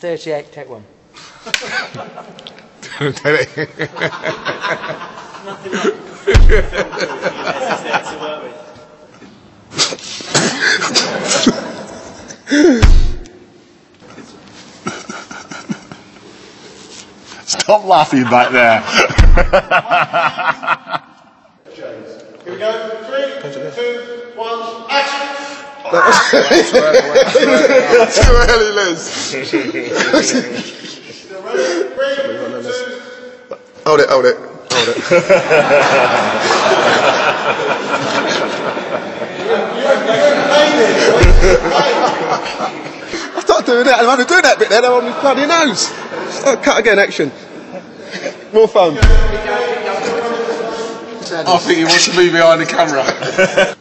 38, take one. Stop laughing back there. Here we go. Three, two, one, action! Too early, Liz. Hold it, hold it, hold it. I started doing that, and I'm only doing that bit there, they're on my bloody nose. Oh, cut again, action. More fun. I think he wants to be behind the camera.